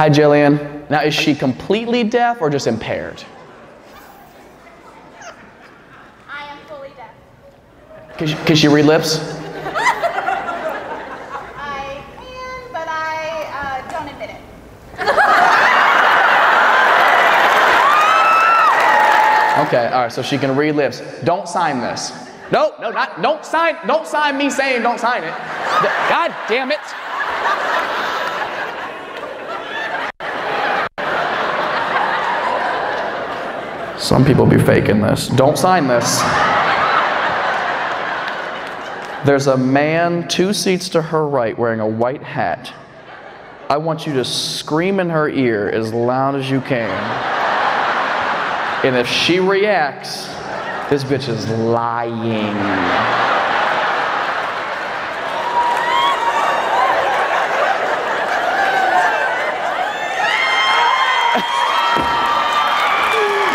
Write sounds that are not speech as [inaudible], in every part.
Hi, Jillian. Now, is she completely deaf or just impaired? I am fully deaf. Can she, can she read lips? I can, but I uh, don't admit it. Okay, all right, so she can read lips. Don't sign this. No, no, not, don't sign, don't sign me saying don't sign it. God damn it. Some people be faking this. Don't sign this. There's a man two seats to her right wearing a white hat. I want you to scream in her ear as loud as you can. And if she reacts, this bitch is lying.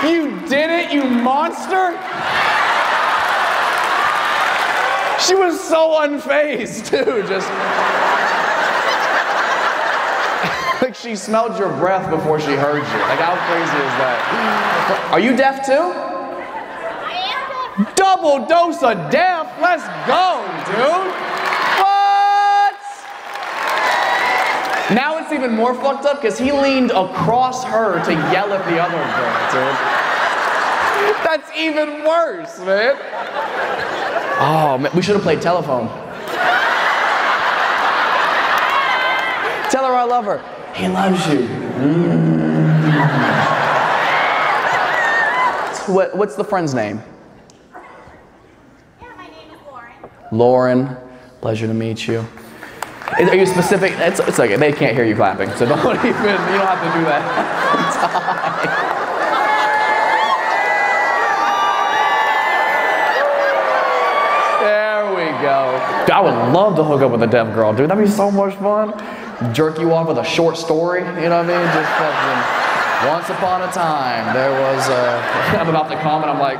You did it, you monster! She was so unfazed, [laughs] too, just. like she smelled your breath before she heard you. Like, how crazy is that? Are you deaf too? I am deaf. Double dose of deaf. Let's go, dude. What? Now it's even more fucked up because he leaned across her to yell at the other girl, dude. That's even worse, man. Oh, man, we should have played telephone. Tell her I love her. He loves you. Mm. What, what's the friend's name? Yeah, my name is Lauren. Lauren, pleasure to meet you. Are you specific? It's, it's okay. They can't hear you clapping, so don't [laughs] even. You don't have to do that. [laughs] there we go. I would love to hook up with a deaf girl, dude. That'd be so much fun. Jerk you off with a short story. You know what I mean? Just fucking. Once upon a time, there was. A, [laughs] I'm about to comment. I'm like,